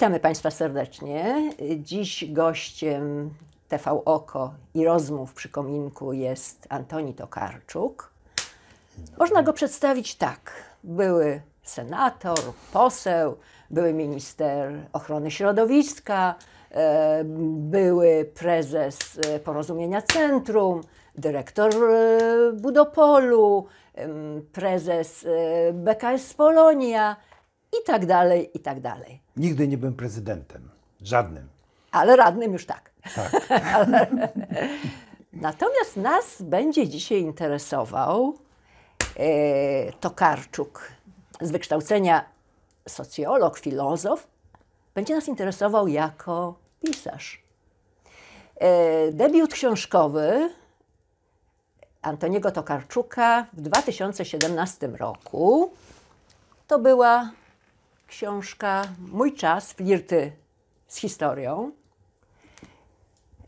Witamy Państwa serdecznie. Dziś gościem TV Oko i rozmów przy kominku jest Antoni Tokarczuk. Można go przedstawić tak. Były senator, poseł, były minister ochrony środowiska, e, były prezes e, Porozumienia Centrum, dyrektor e, Budopolu, prezes BKS Polonia i tak dalej, i tak dalej. Nigdy nie byłem prezydentem. Żadnym. Ale radnym już tak. Tak. Natomiast nas będzie dzisiaj interesował e, Tokarczuk, z wykształcenia socjolog, filozof, będzie nas interesował jako pisarz. E, debiut książkowy Antoniego Tokarczuka w 2017 roku to była książka Mój czas, flirty z historią,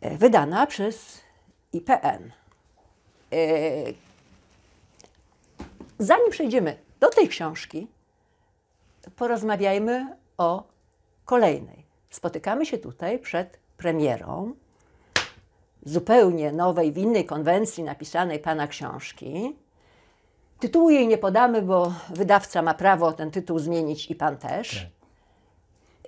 e, wydana przez IPN. E, Zanim przejdziemy do tej książki, porozmawiajmy o kolejnej. Spotykamy się tutaj przed premierą zupełnie nowej, w innej konwencji napisanej pana książki. Tytułu jej nie podamy, bo wydawca ma prawo ten tytuł zmienić i pan też.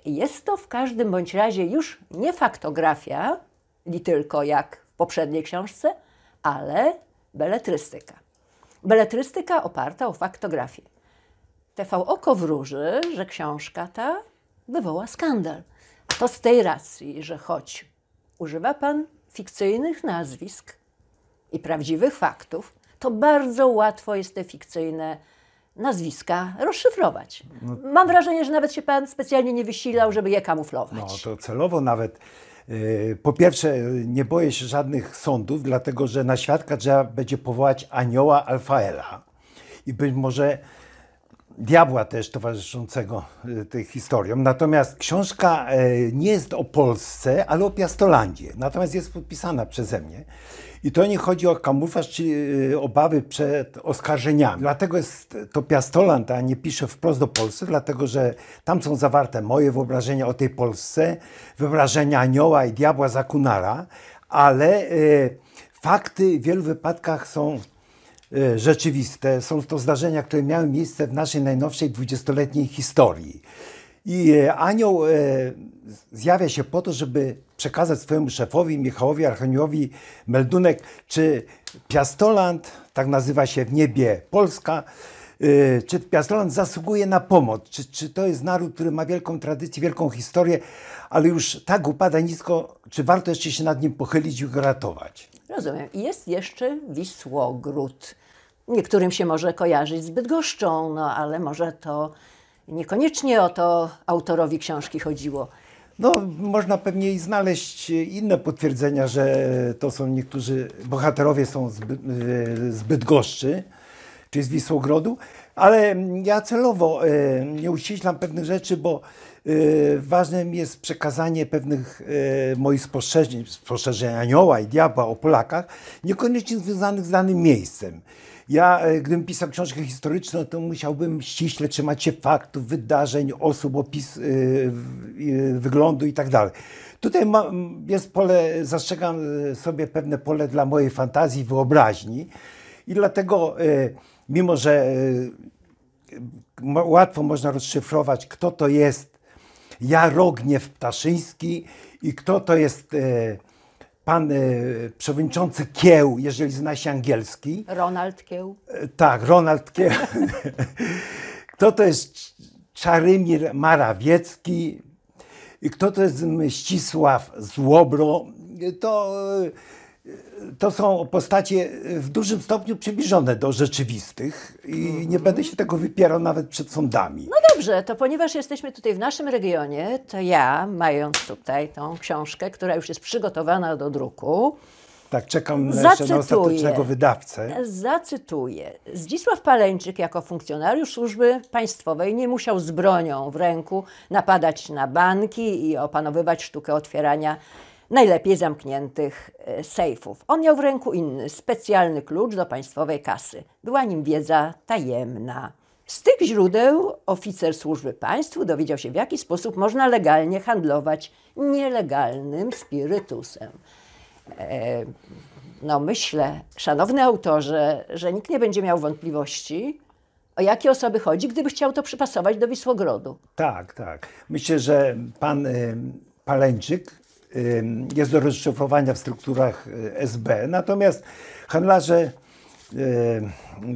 Jest to w każdym bądź razie już nie faktografia, li tylko jak w poprzedniej książce, ale beletrystyka. Beletrystyka oparta o faktografię. TV Oko wróży, że książka ta wywoła skandal. A to z tej racji, że choć używa pan fikcyjnych nazwisk i prawdziwych faktów, to bardzo łatwo jest te fikcyjne nazwiska rozszyfrować. Mam wrażenie, że nawet się pan specjalnie nie wysilał, żeby je kamuflować. No to celowo nawet. Yy, Po pierwsze, nie boję się żadnych sądów, dlatego że na świadka trzeba będzie powołać anioła Alfaela i być może diabła też towarzyszącego yy, tych historiom. Natomiast książka yy, nie jest o Polsce, ale o Piastolandzie. Natomiast jest podpisana przeze mnie. I to nie chodzi o kamuflaż czy yy, obawy przed oskarżeniami. Dlatego jest to Piastoland, a nie piszę wprost do Polsce, dlatego że tam są zawarte moje wyobrażenia o tej Polsce, wyobrażenia anioła i diabła Zakunara, ale yy, fakty w wielu wypadkach są e, rzeczywiste. Są to zdarzenia, które miały miejsce w naszej najnowszej dwudziestoletniej historii. I anioł zjawia się po to, żeby przekazać swojemu szefowi, Michałowi Archaniowi, meldunek, czy Piastoland, tak nazywa się w niebie Polska, e, czy Piastoland zasługuje na pomoc, czy, czy to jest naród, który ma wielką tradycję, wielką historię, ale już tak upada nisko, czy warto jeszcze się nad nim pochylić i go ratować? Rozumiem. Jest jeszcze Wisłogród. Niektórym się może kojarzyć z Bydgoszczą, no ale może to niekoniecznie o to autorowi książki chodziło. No, można pewnie i znaleźć inne potwierdzenia, że to są niektórzy bohaterowie są z, By- y, z Bydgoszczy, czy z Wisłogrodu, ale ja celowo e, nie uściślam pewnych rzeczy, bo e, ważnym jest przekazanie pewnych e, moich spostrzeżeń, spostrzeżeń anioła i diabła o Polakach, niekoniecznie związanych z danym miejscem. Ja, e, gdybym pisał książkę historyczną, to musiałbym ściśle trzymać się faktów, wydarzeń, osób, opis w- e, wyglądu i tak. Tutaj ma, jest pole, zastrzegam sobie pewne pole dla mojej fantazji, wyobraźni i dlatego, e, mimo że łatwo można rozszyfrować, kto to jest Jarogniew Ptaszyński i kto to jest pan e, przewodniczący Kieł, jeżeli zna się angielski. Ronald Kieł. E, Tak, Ronald Kieł. Kto to jest Czarymir Marawiecki i kto to jest Mścisław Złobro. To, e, to są postacie w dużym stopniu przybliżone do rzeczywistych i nie będę się tego wypierał nawet przed sądami. No dobrze, to ponieważ jesteśmy tutaj w naszym regionie, to ja, mając tutaj tą książkę, która już jest przygotowana do druku, Tak, czekam na jeszcze na Zacytuję. ostatecznego wydawcę. zacytuję. Zdzisław Paleńczyk jako funkcjonariusz służby państwowej nie musiał z bronią w ręku napadać na banki i opanowywać sztukę otwierania najlepiej zamkniętych e, sejfów. On miał w ręku inny, specjalny klucz do państwowej kasy. Była nim wiedza tajemna. Z tych źródeł oficer służby państwu dowiedział się, w jaki sposób można legalnie handlować nielegalnym spirytusem. E, no myślę, szanowny autorze, że nikt nie będzie miał wątpliwości, o jakie osoby chodzi, gdyby chciał to przypasować do Wisłogrodu. Tak, tak. Myślę, że pan y, Paleńczyk jest do rozszyfrowania w strukturach y, SB, natomiast handlarze y,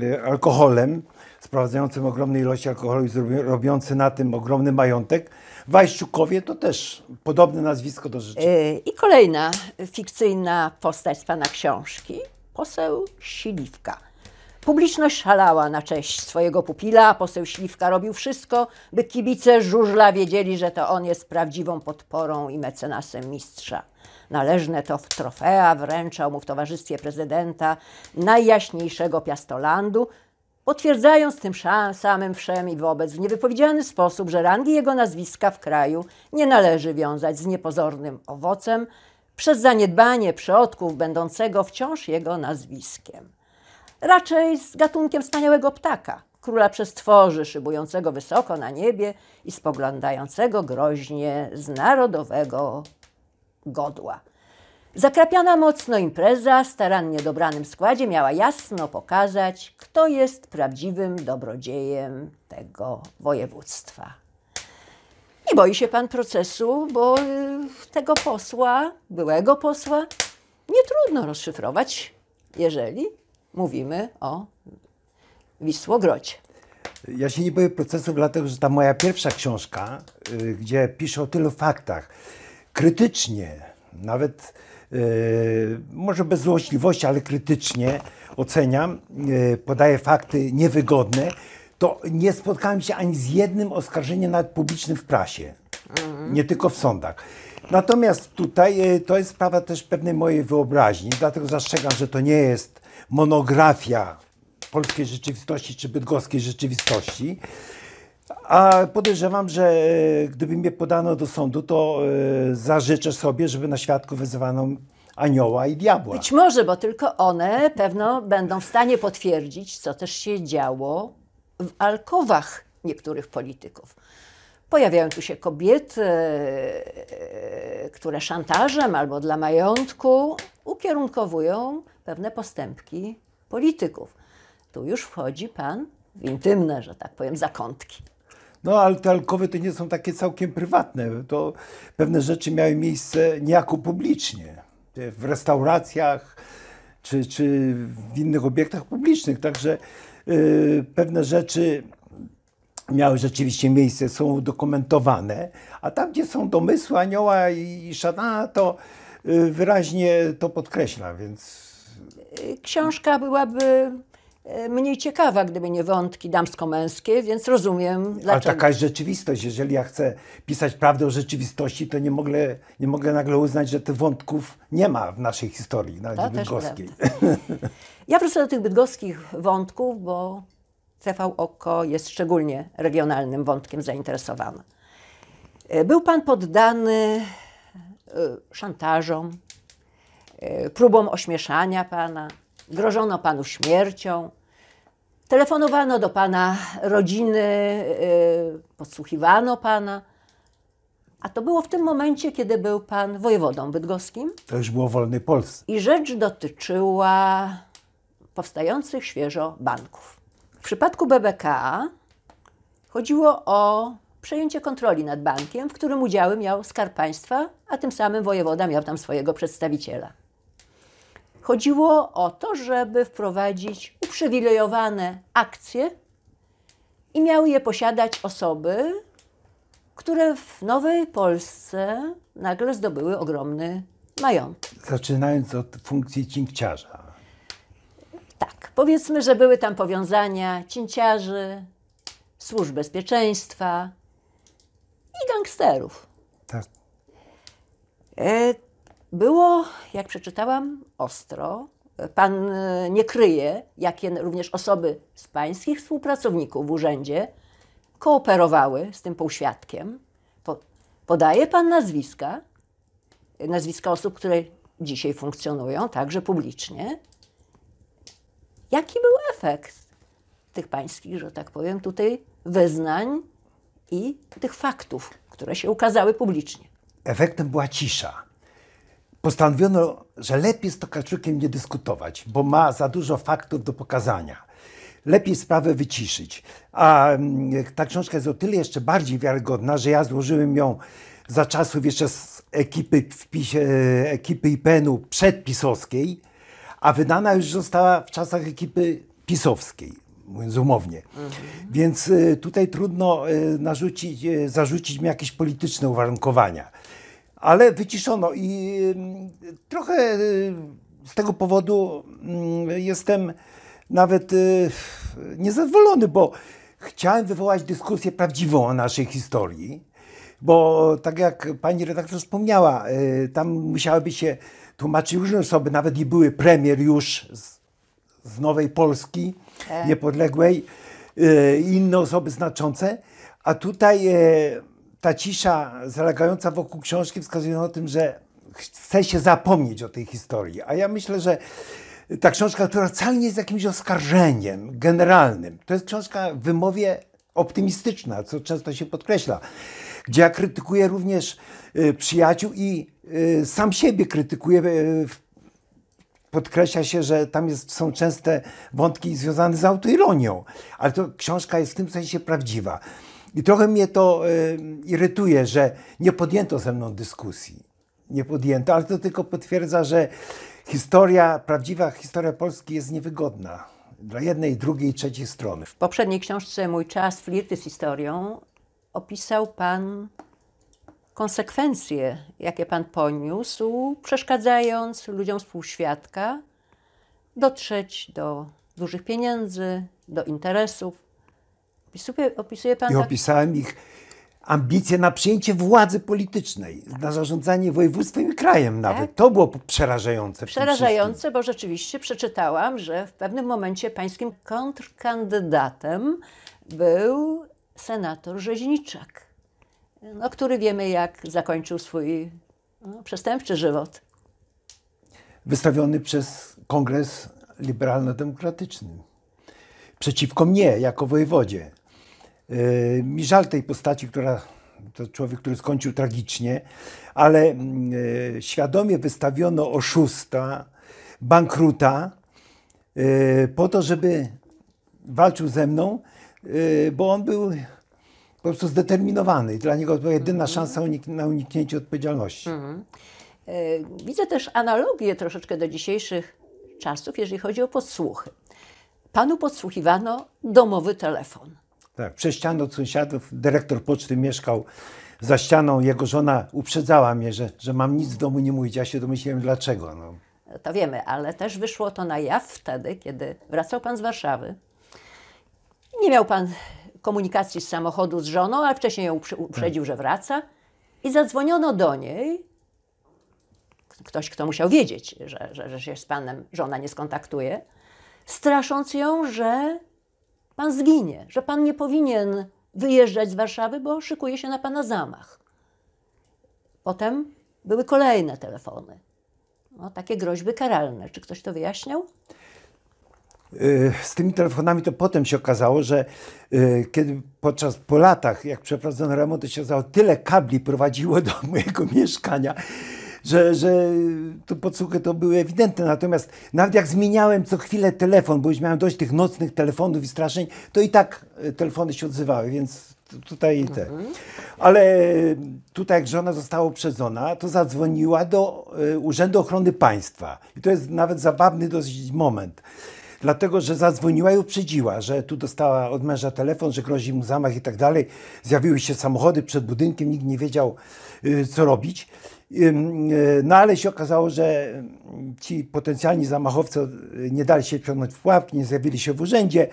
y, alkoholem, sprowadzającym ogromne ilości alkoholu i robiący na tym ogromny majątek, Wajściukowie to też podobne nazwisko do rzeczy. I kolejna fikcyjna postać z pana książki, poseł Śliwka. Publiczność szalała na cześć swojego pupila, a poseł Śliwka robił wszystko, by kibice żużla wiedzieli, że to on jest prawdziwą podporą i mecenasem mistrza. Należne to w trofea wręczał mu w towarzystwie prezydenta najjaśniejszego piastolandu, potwierdzając tym samym wszem i wobec w niewypowiedziany sposób, że rangi jego nazwiska w kraju nie należy wiązać z niepozornym owocem przez zaniedbanie przodków będącego wciąż jego nazwiskiem. Raczej z gatunkiem wspaniałego ptaka, króla przestworzy, szybującego wysoko na niebie i spoglądającego groźnie z narodowego godła. Zakrapiana mocno impreza, starannie dobranym składzie, miała jasno pokazać, kto jest prawdziwym dobrodziejem tego województwa. Nie boi się pan procesu, bo y, tego posła, byłego posła, nie trudno rozszyfrować, jeżeli mówimy o Wisłogrodzie. Ja się nie boję procesów, dlatego że ta moja pierwsza książka, y, gdzie piszę o tylu faktach, krytycznie, nawet y, może bez złośliwości, ale krytycznie oceniam, y, podaję fakty niewygodne, to nie spotkałem się ani z jednym oskarżeniem nawet publicznym w prasie, nie tylko w sądach. Natomiast tutaj to jest sprawa też pewnej mojej wyobraźni, dlatego zastrzegam, że to nie jest monografia polskiej rzeczywistości czy bydgoskiej rzeczywistości. A podejrzewam, że e, gdyby mnie podano do sądu, to e, zażyczę sobie, żeby na świadku wezwano anioła i diabła. Być może, bo tylko one pewno będą w stanie potwierdzić, co też się działo w alkowach niektórych polityków. Pojawiają tu się kobiety, e, które szantażem albo dla majątku ukierunkowują pewne postępki polityków. Tu już wchodzi pan w intymne, że tak powiem, zakątki. No ale te alkowy to nie są takie całkiem prywatne. To pewne rzeczy miały miejsce niejako publicznie. W restauracjach czy, czy w innych obiektach publicznych. Także y, pewne rzeczy miały rzeczywiście miejsce, są udokumentowane, a tam, gdzie są domysły anioła i szatana, to y, wyraźnie to podkreśla, więc Książka byłaby e, mniej ciekawa, gdyby nie wątki damsko-męskie, więc rozumiem, Ale dlaczego. taka jest rzeczywistość. Jeżeli ja chcę pisać prawdę o rzeczywistości, to nie mogę, nie mogę nagle uznać, że tych wątków nie ma w naszej historii, To nawet też bydgoskiej. Ja wrócę do tych bydgoskich wątków, bo TV Oko jest szczególnie regionalnym wątkiem zainteresowany. E, Był pan poddany e, szantażom, próbom ośmieszania pana, grożono panu śmiercią, telefonowano do pana rodziny, e, podsłuchiwano pana. A to było w tym momencie, kiedy był pan wojewodą bydgoskim. To już było w wolnej Polsce. I rzecz dotyczyła powstających świeżo banków. W przypadku BBK chodziło o przejęcie kontroli nad bankiem, w którym udziały miał Skarb Państwa, a tym samym wojewoda miał tam swojego przedstawiciela. Chodziło o to, żeby wprowadzić uprzywilejowane akcje i miały je posiadać osoby, które w Nowej Polsce nagle zdobyły ogromny majątek. Zaczynając od funkcji cinkciarza. Tak, powiedzmy, że były tam powiązania cięciarzy, służb bezpieczeństwa i gangsterów. Tak. E, Było, jak przeczytałam, ostro. Pan e, nie kryje, jakie również osoby z pańskich współpracowników w urzędzie kooperowały z tym półświadkiem. Po, podaje pan nazwiska, nazwiska osób, które dzisiaj funkcjonują, także publicznie. Jaki był efekt tych pańskich, że tak powiem, tutaj wyznań i tych faktów, które się ukazały publicznie. Efektem była cisza. Postanowiono, że lepiej z Tokarczukiem nie dyskutować, bo ma za dużo faktów do pokazania. Lepiej sprawę wyciszyć. A mm, ta książka jest o tyle jeszcze bardziej wiarygodna, że ja złożyłem ją za czasów jeszcze z ekipy, w PiSie, ekipy IPN-u przedpisowskiej, a wydana już została w czasach ekipy pisowskiej, mówiąc umownie. Więc y, tutaj trudno y, narzucić, zarzucić mi jakieś polityczne uwarunkowania. Ale wyciszono i y, trochę y, z tego powodu mm, jestem nawet y, niezadowolony, bo chciałem wywołać dyskusję prawdziwą o naszej historii, bo tak jak pani redaktor wspomniała, y, tam musiałyby się tłumaczyć różne osoby, nawet i były premier już z, z Nowej Polski niepodległej, y, i inne osoby znaczące, a tutaj ta cisza zalegająca wokół książki wskazuje na tym, że chce się zapomnieć o tej historii. A ja myślę, że ta książka, która wcale nie jest jakimś oskarżeniem generalnym, to jest książka w wymowie optymistyczna, co często się podkreśla, gdzie ja krytykuję również y, przyjaciół i y, sam siebie krytykuję. y, Podkreśla się, że tam jest, są częste wątki związane z autoironią, ale to książka jest w tym sensie prawdziwa. I trochę mnie to y, irytuje, że nie podjęto ze mną dyskusji. Nie podjęto, ale to tylko potwierdza, że historia, prawdziwa historia Polski jest niewygodna dla jednej, drugiej, trzeciej strony. W poprzedniej książce Mój czas, flirty z historią opisał Pan konsekwencje, jakie Pan poniósł, przeszkadzając ludziom z półświadka dotrzeć do dużych pieniędzy, do interesów. Opisuje, opisuje Pan I tak, opisałem ich ambicje na przyjęcie władzy politycznej, na zarządzanie województwem i krajem nawet. Tak. To było przerażające. przerażające, bo rzeczywiście przeczytałam, że w pewnym momencie pańskim kontrkandydatem był senator Rzeźniczak, no, który wiemy, jak zakończył swój no, przestępczy żywot. wystawiony przez Kongres Liberalno-Demokratyczny. Przeciwko mnie, jako wojewodzie. Yy, Mi żal tej postaci, która to człowiek, który skończył tragicznie, ale yy, świadomie wystawiono oszusta, bankruta, yy, po to, żeby walczył ze mną, bo on był po prostu zdeterminowany. I dla niego to była jedyna szansa unik- na uniknięcie odpowiedzialności. E, Widzę też analogię troszeczkę do dzisiejszych czasów, jeżeli chodzi o podsłuchy. Panu podsłuchiwano domowy telefon. Tak, przez ścianę od sąsiadów. Dyrektor poczty mieszkał za ścianą. Jego żona uprzedzała mnie, że, że mam nic w domu nie mówić. Ja się domyśliłem dlaczego. No. To wiemy, ale też wyszło to na jaw wtedy, kiedy wracał pan z Warszawy. Nie miał pan komunikacji z samochodu z żoną, ale wcześniej ją uprze- uprzedził, że wraca. I zadzwoniono do niej. Ktoś, kto musiał wiedzieć, że, że, że się z panem żona nie skontaktuje, strasząc ją, że pan zginie, że pan nie powinien wyjeżdżać z Warszawy, bo szykuje się na pana zamach. Potem były kolejne telefony. No, takie groźby karalne. Czy ktoś to wyjaśniał? Y, Z tymi telefonami to potem się okazało, że y, kiedy podczas po latach, jak przeprowadzono remont, to się okazało, tyle kabli prowadziło do mojego mieszkania, że, że to podsłuchy to były ewidentne. Natomiast nawet jak zmieniałem co chwilę telefon, bo już miałem dość tych nocnych telefonów i straszeń, to i tak y, telefony się odzywały, więc tutaj te. Ale tutaj jak żona została uprzedzona, to zadzwoniła do y, Urzędu Ochrony Państwa. I to jest nawet zabawny dosyć moment. Dlatego, że zadzwoniła i uprzedziła, że tu dostała od męża telefon, że grozi mu zamach i tak dalej. Zjawiły się samochody przed budynkiem, nikt nie wiedział, y, co robić. Y, No ale się okazało, że mm, ci potencjalni zamachowcy y, nie dali się wciągnąć w pułapki, nie zjawili się w urzędzie,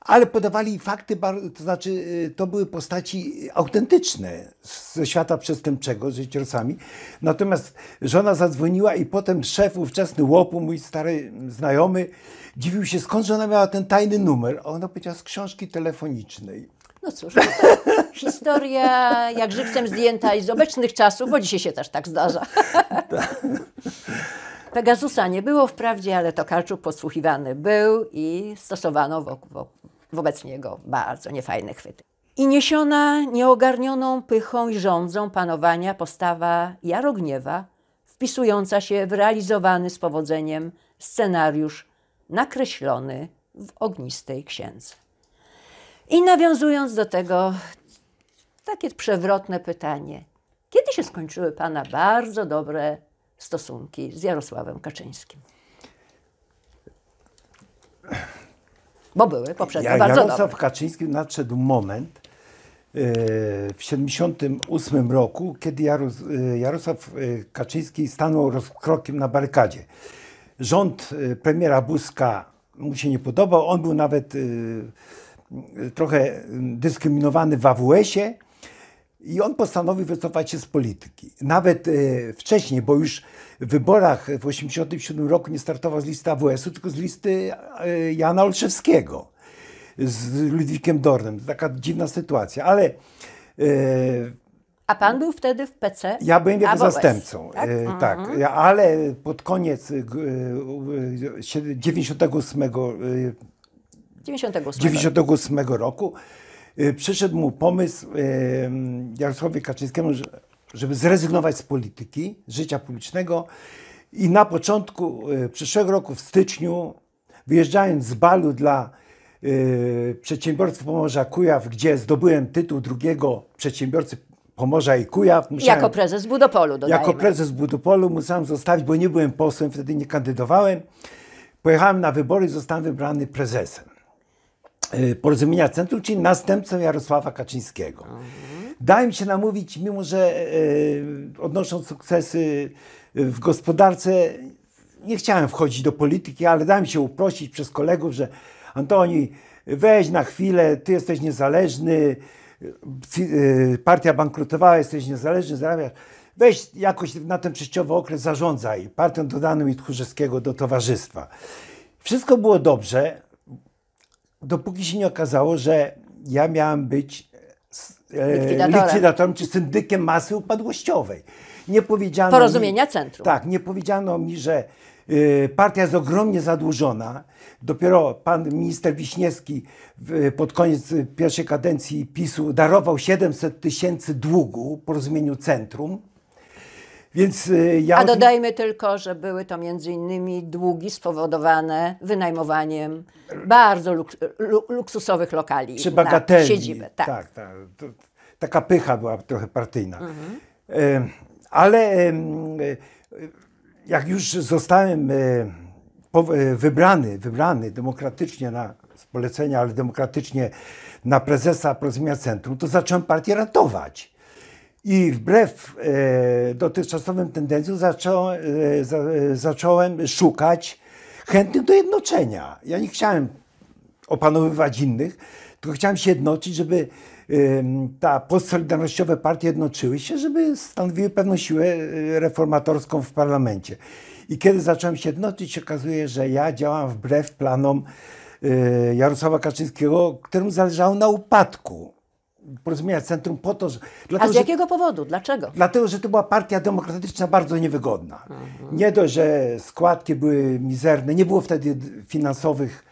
ale podawali fakty, to znaczy y, to były postaci autentyczne ze świata przestępczego, z życiorysami. Natomiast żona zadzwoniła i potem szef ówczesny łopu, mój stary znajomy, dziwił się skąd żona miała ten tajny numer. A ona powiedziała z książki telefonicznej. No cóż, to historia jak żywcem zdjęta i z obecnych czasów, bo dzisiaj się też tak zdarza. Pegasusa nie było wprawdzie, ale Tokarczuk podsłuchiwany był i stosowano wokół, wokół, wobec niego bardzo niefajne chwyty. I niesiona nieogarnioną pychą i rządzą panowania postawa Jarogniewa, wpisująca się w realizowany z powodzeniem scenariusz nakreślony w ognistej księdze. I nawiązując do tego, takie przewrotne pytanie. Kiedy się skończyły Pana bardzo dobre stosunki z Jarosławem Kaczyńskim? Bo były poprzednio Ja, bardzo Jarosław dobre. Kaczyński nadszedł moment e, w 1978 roku, kiedy Jaros, e, Jarosław e, Kaczyński stanął rozkrokiem na barykadzie. Rząd premiera Buzka mu się nie podobał, on był nawet e, trochę dyskryminowany w AWS-ie i on postanowił wycofać się z polityki. Nawet e, wcześniej, bo już w wyborach w 1987 roku nie startował z listy AWS-u, tylko z listy e, Jana Olszewskiego z Ludwikiem Dornem. Taka dziwna sytuacja, ale e, A Pan był wtedy w PC? ja byłem jego zastępcą. Tak? E, tak, ja- ale pod koniec e, g- e, sie- 98 e, 98. 98 roku y, przyszedł mu pomysł y, Jarosławowi Kaczyńskiemu, że- żeby zrezygnować z polityki, życia publicznego i na początku y, przyszłego roku, w styczniu, wyjeżdżając z balu dla y, przedsiębiorstw Pomorza Kujaw, gdzie zdobyłem tytuł drugiego przedsiębiorcy Pomorza i Kujaw, musiałem, Jako prezes Budopolu, dodajmy. jako prezes Budopolu musiałem zostawić, bo nie byłem posłem, wtedy nie kandydowałem. Pojechałem na wybory i zostałem wybrany prezesem y, Porozumienia Centrum, czyli następcą Jarosława Kaczyńskiego. Dałem mi się namówić, mimo że y, odnosząc sukcesy w gospodarce, nie chciałem wchodzić do polityki, ale dałem się uprosić przez kolegów, że Antoni, weź na chwilę, ty jesteś niezależny, y, partia bankrutowała, jesteś niezależny, zarabiasz. Weź jakoś na ten przejściowy okres zarządzaj partią dodaną i Tchórzewskiego do towarzystwa. Wszystko było dobrze, dopóki się nie okazało, że ja miałem być e, Likwidatorem. likwidatorem czy syndykiem masy upadłościowej. Nie powiedziano Porozumienia mi, Centrum. Tak, nie powiedziano mi, że y, partia jest ogromnie zadłużona. Dopiero pan minister Wiśniewski pod koniec pierwszej kadencji PiSu darował 700 tysięcy długu porozumieniu Centrum. Więc y, ja A tym- dodajmy tylko, że były to między innymi długi spowodowane wynajmowaniem bardzo luk lu luksusowych lokali na bagateli. siedzibę. Tak. tak, tak. Taka pycha była trochę partyjna. E, ale jak już zostałem e, e, wybrany, wybrany demokratycznie na z polecenia, ale demokratycznie na prezesa Porozumienia Centrum, to zacząłem partię ratować. I wbrew e, dotychczasowym tendencjom zaczą, e, za, e, zacząłem szukać chętnych do jednoczenia. Ja nie chciałem opanowywać innych, tylko chciałem się jednoczyć, żeby ta postsolidarnościowe partie jednoczyły się, żeby stanowiły pewną siłę e, reformatorską w parlamencie. I kiedy zacząłem się jednoczyć, się okazuje, że ja działam wbrew planom e, Jarosława Kaczyńskiego, któremu zależało na upadku porozumienia centrum po to, że... A dlatego, z że- jakiego powodu? Dlaczego? Dlatego, że to była partia demokratyczna bardzo niewygodna. Nie dość, że składki były mizerne, nie było wtedy finansowych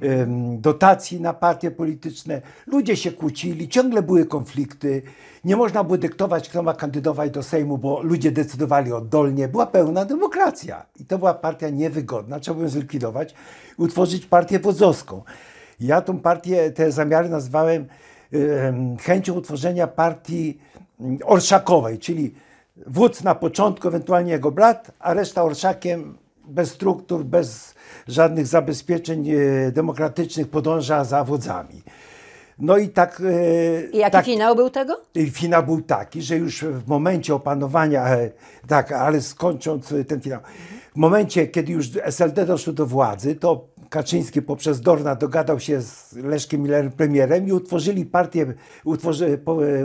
em, dotacji na partie polityczne. Ludzie się kłócili, ciągle były konflikty. Nie można było dyktować, kto ma kandydować do Sejmu, bo ludzie decydowali oddolnie. Była pełna demokracja. I to była partia niewygodna. Trzeba było ją zlikwidować i utworzyć partię wodzowską. Ja tą partię, te zamiary nazwałem em, chęcią utworzenia partii mm, orszakowej, czyli wódz na początku, ewentualnie jego brat, a reszta orszakiem bez struktur, bez żadnych zabezpieczeń e, demokratycznych podąża za wodzami. No i tak. e, I jaki tak, finał był tego? finał był taki, że już w momencie opanowania, e, tak, ale skończąc ten finał, w momencie, kiedy już SLD doszło do władzy, to Kaczyński poprzez Dorna dogadał się z Leszkiem Millerem premierem i utworzyli partię, utworzy, po, e, e,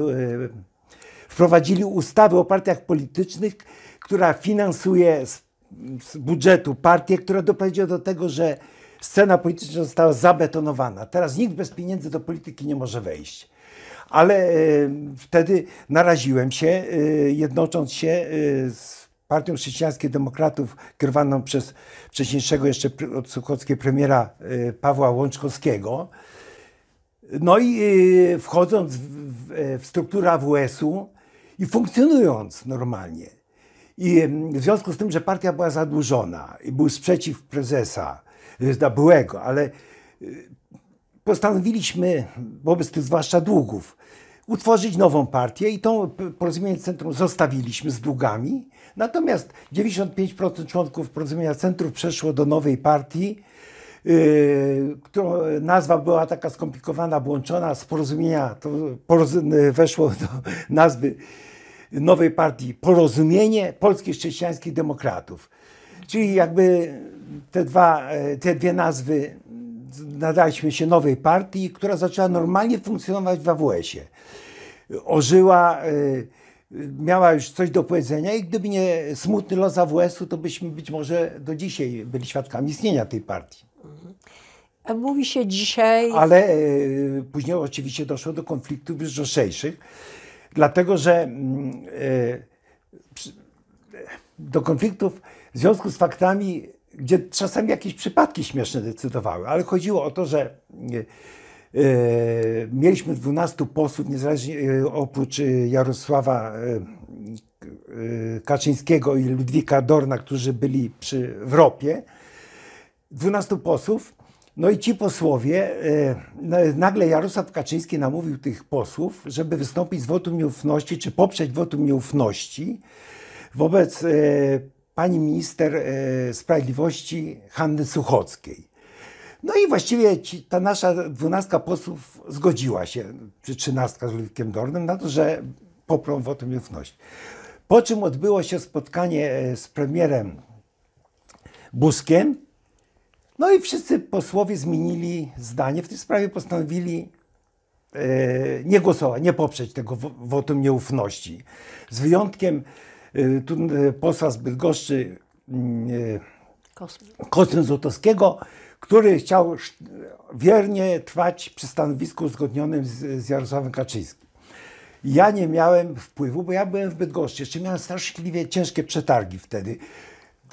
wprowadzili ustawy o partiach politycznych, która finansuje z, z budżetu partię, która doprowadziła do tego, że scena polityczna została zabetonowana. Teraz nikt bez pieniędzy do polityki nie może wejść. Ale e, wtedy naraziłem się, e, jednocząc się e, z Partią Chrześcijańskich Demokratów, kierowaną przez wcześniejszego jeszcze od premiera e, Pawła Łączkowskiego. No i y, wchodząc w, w, w strukturę AWS-u i funkcjonując normalnie. I w związku z tym, że partia była zadłużona i był sprzeciw prezesa, y, byłego, ale y, postanowiliśmy wobec tych zwłaszcza długów utworzyć nową partię i p- Porozumienie Centrum zostawiliśmy z długami. Natomiast 95% członków Porozumienia Centrum przeszło do nowej partii, yy, którą nazwa była taka skomplikowana, włączona z porozumienia, to poroz- weszło do nazwy nowej partii Porozumienie Polskich Chrześcijańskich Demokratów. Czyli jakby te, dwa, e, te dwie nazwy nadaliśmy się nowej partii, która zaczęła normalnie funkcjonować w AWS-ie. Ożyła, e, miała już coś do powiedzenia i gdyby nie smutny los AWS-u, to byśmy być może do dzisiaj byli świadkami istnienia tej partii. Mówi się dzisiaj, Ale e, później oczywiście doszło do konfliktów już dlatego że mm, e, przy- do konfliktów w związku z faktami, gdzie czasami jakieś przypadki śmieszne decydowały, ale chodziło o to, że e, mieliśmy 12 posłów, niezależnie e, oprócz e, Jarosława e, e, Kaczyńskiego i Ludwika Dorna, którzy byli przy Wropie, 12 posłów. No i ci posłowie, e, na- nagle Jarosław Kaczyński namówił tych posłów, żeby wystąpić z wotum nieufności, czy poprzeć wotum nieufności wobec e, pani minister e, sprawiedliwości Hanny Suchockiej. No i właściwie ci, ta nasza dwunastka posłów zgodziła się, czy trzynastka z Ludwikiem Dornem, na to, że poprą wotum nieufności. Po czym odbyło się spotkanie e, z premierem Buskiem, no i wszyscy posłowie zmienili zdanie. W tej sprawie postanowili e, nie głosować, nie poprzeć tego wo- wotum nieufności. Z wyjątkiem e, tu, posła z Bydgoszczy mm, Kosmy. Złotowskiego, który chciał wiernie trwać przy stanowisku uzgodnionym z, z Jarosławem Kaczyńskim. Ja nie miałem wpływu, bo ja byłem w Bydgoszczy. Jeszcze miałem straszliwie ciężkie przetargi wtedy.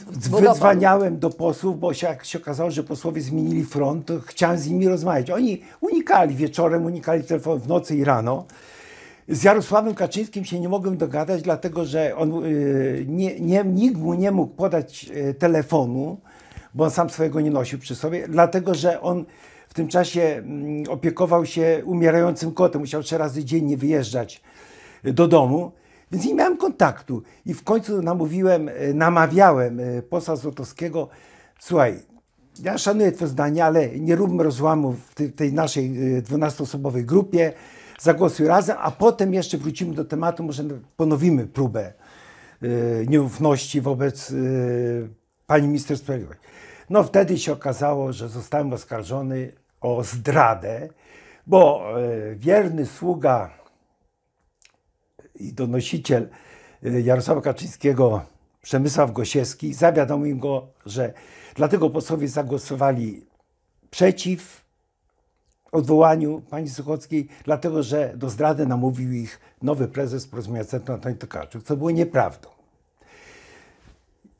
Wydzwaniałem do posłów, bo się, jak się okazało, że posłowie zmienili front, to chciałem z nimi rozmawiać. Oni unikali wieczorem, unikali telefonu w nocy i rano. Z Jarosławem Kaczyńskim się nie mogłem dogadać, dlatego że on, y, nie, nie, nikt mu nie mógł podać y, telefonu, bo on sam swojego nie nosił przy sobie, dlatego że on w tym czasie mm, opiekował się umierającym kotem, musiał trzy razy dziennie wyjeżdżać y, do domu, więc nie miałem kontaktu. I w końcu namówiłem, y, namawiałem y, posła Złotowskiego, słuchaj, ja szanuję Twoje zdanie, ale nie róbmy rozłamu w tej, naszej y, 12-osobowej grupie. Zagłosuj razem, a potem jeszcze wrócimy do tematu, może ponowimy próbę nieufności wobec pani minister sprawiedliwości. No wtedy się okazało, że zostałem oskarżony o zdradę, bo y, wierny sługa i donosiciel y, Jarosława Kaczyńskiego, Przemysław Gosiewski, zawiadomił go, że dlatego posłowie zagłosowali przeciw odwołaniu pani Suchockiej, dlatego że do zdrady namówił ich nowy prezes Porozumienia Centrum Antoni Tokarczuk, co było nieprawdą.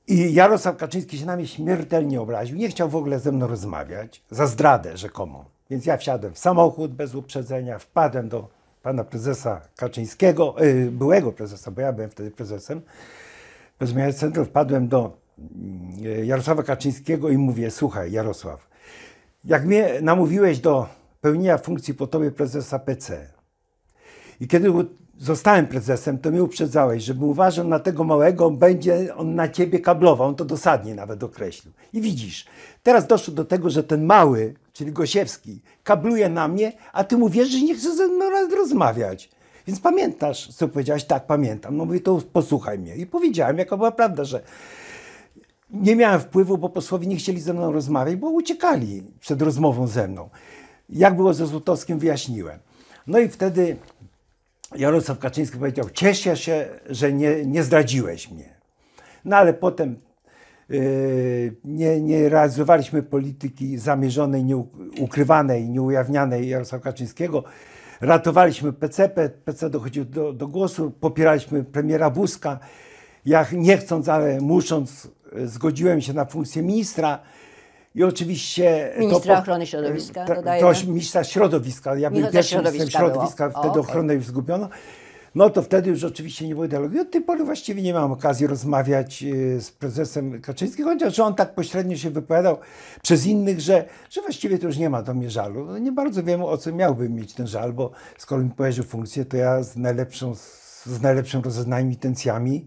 I Jarosław Kaczyński się na mnie śmiertelnie obraził. Nie chciał w ogóle ze mną rozmawiać za zdradę rzekomą. Więc ja wsiadłem w samochód bez uprzedzenia, wpadłem do pana prezesa Kaczyńskiego, yy, byłego prezesa, bo ja byłem wtedy prezesem, Porozumienia Centrum, wpadłem do yy, Jarosława Kaczyńskiego i mówię, słuchaj Jarosław, jak mnie namówiłeś do pełnienia funkcji po tobie prezesa PC i kiedy zostałem prezesem, to mnie uprzedzałeś, żebym uważał na tego małego, będzie on na ciebie kablował, on to dosadnie nawet określił. I widzisz, teraz doszło do tego, że ten mały, czyli Gosiewski, kabluje na mnie, a ty mu wierzysz, że nie chce ze mną rozmawiać. Więc pamiętasz, co powiedziałeś? Tak, pamiętam. No mówię, to posłuchaj mnie. I powiedziałem, jaka była prawda, że nie miałem wpływu, bo posłowie nie chcieli ze mną rozmawiać, bo uciekali przed rozmową ze mną. Jak było ze Złotowskim, wyjaśniłem. No i wtedy Jarosław Kaczyński powiedział, cieszę się, że nie, nie zdradziłeś mnie. No ale potem yy, nie, nie realizowaliśmy polityki zamierzonej, nieukrywanej, nieujawnianej Jarosława Kaczyńskiego. Ratowaliśmy PCP, PC dochodził do, do głosu, popieraliśmy premiera Buzka. Ja nie chcąc, ale musząc, yy, zgodziłem się na funkcję ministra I oczywiście. Ministra po- ochrony środowiska, ta- dodajemy. To ministra środowiska. Ja byłem pierwszym ministrem środowiska było. wtedy O, ochronę już zgubiono. No to wtedy już oczywiście nie było dialogu. Od tej pory właściwie nie mam okazji rozmawiać y, z prezesem Kaczyńskim, chociaż on tak pośrednio się wypowiadał przez innych, że, że właściwie to już nie ma do mnie żalu. No nie bardzo wiem, o co miałbym mieć ten żal, bo skoro mi powierzył funkcję, to ja z, najlepszą, z najlepszym rozeznaniem intencjami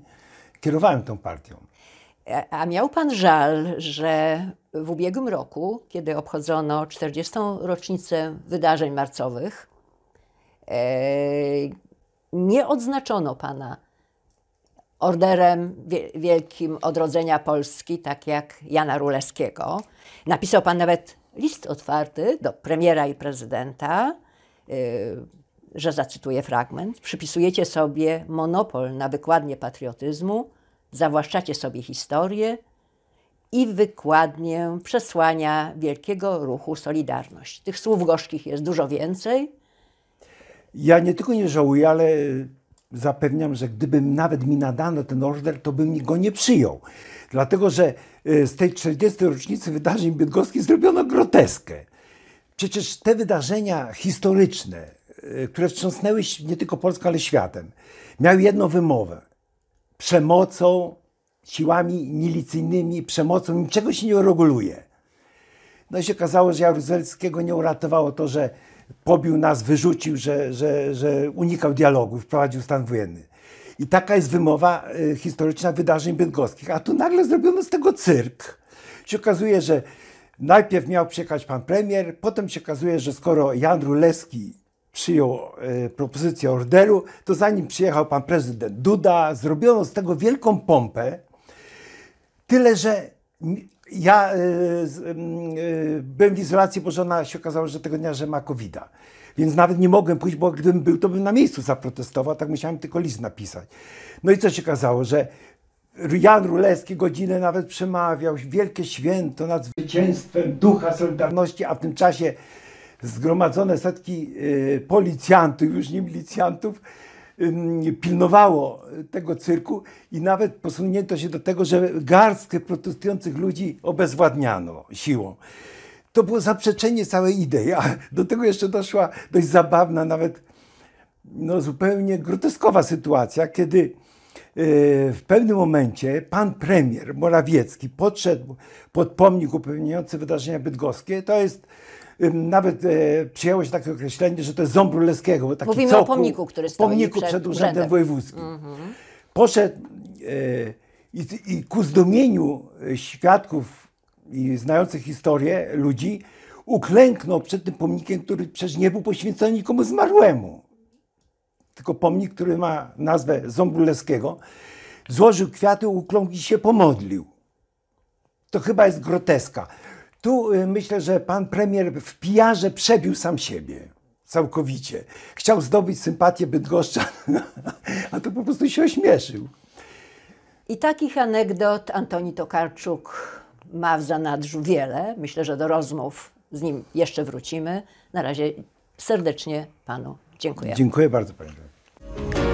kierowałem tą partią. A miał pan żal, że w ubiegłym roku, kiedy obchodzono 40. rocznicę wydarzeń marcowych, e, nie odznaczono pana orderem wie- wielkim odrodzenia Polski, tak jak Jana Rulewskiego. Napisał pan nawet list otwarty do premiera i prezydenta, e, że zacytuję fragment. Przypisujecie sobie monopol na wykładnię patriotyzmu, zawłaszczacie sobie historię i wykładnię przesłania wielkiego ruchu Solidarność. Tych słów gorzkich jest dużo więcej. Ja nie tylko nie żałuję, ale zapewniam, że gdybym nawet mi nadano ten order, to bym go nie przyjął. Dlatego, że y, z tej 40. rocznicy wydarzeń bydgoskich zrobiono groteskę. Przecież te wydarzenia historyczne, y, które wstrząsnęły nie tylko Polską, ale światem, miały jedną wymowę. Przemocą, siłami milicyjnymi, przemocą, niczego się nie reguluje. No i się okazało, że Jaruzelskiego nie uratowało to, że pobił nas, wyrzucił, że, że, że unikał dialogu, wprowadził stan wojenny. I taka jest wymowa y, historyczna wydarzeń bydgoskich. A tu nagle zrobiono z tego cyrk. Się okazuje, że najpierw miał przyjechać pan premier, potem się okazuje, że skoro Jan Ruleski przyjął y, propozycję orderu, to zanim przyjechał pan prezydent Duda, zrobiono z tego wielką pompę. Tyle, że ja y, ym, y, byłem w izolacji, bo żona się okazało, że tego dnia, że ma covid Więc nawet nie mogłem pójść, bo gdybym był, to bym na miejscu zaprotestował, tak musiałem tylko list napisać. No i co się okazało, że Jan Ruleski godzinę nawet przemawiał, wielkie święto nad zwycięstwem ducha Solidarności, a w tym czasie zgromadzone setki y, policjantów, już nie milicjantów, pilnowało tego cyrku i nawet posunięto się do tego, że garstkę protestujących ludzi obezwładniano siłą. To było zaprzeczenie całej idei, a do tego jeszcze doszła dość zabawna, nawet no, zupełnie groteskowa sytuacja, kiedy e, w pewnym momencie pan premier Morawiecki podszedł pod pomnik upewniający wydarzenia bydgoskie. To jest nawet e, przyjęło się takie określenie, że to jest ząb bo taki Mówimy o cokół- pomniku, który stoi pomniku przed przed urzędem. Urzędem wojewódzkim. Poszedł e, i, i ku zdumieniu e, świadków i znających historię ludzi uklęknął przed tym pomnikiem, który przecież nie był poświęcony nikomu zmarłemu. Tylko pomnik, który ma nazwę Ząbruleskiego, złożył kwiaty, ukląkł i się pomodlił. To chyba jest groteska. Tu y, myślę, że pan premier w pijarze przebił sam siebie. Całkowicie. Chciał zdobyć sympatię Bydgoszczan, a to po prostu się ośmieszył. I takich anegdot Antoni Tokarczuk ma w zanadrzu wiele. Myślę, że do rozmów z nim jeszcze wrócimy. Na razie serdecznie panu dziękuję. Dziękuję bardzo, panie.